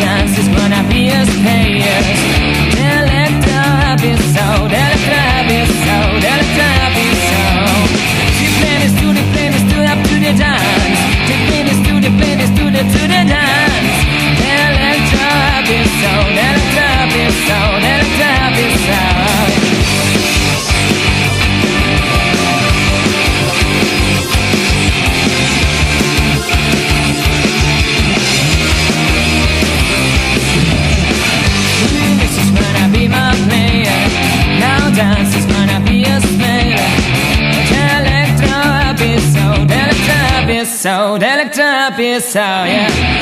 circumstances episode, electro episode, yeah.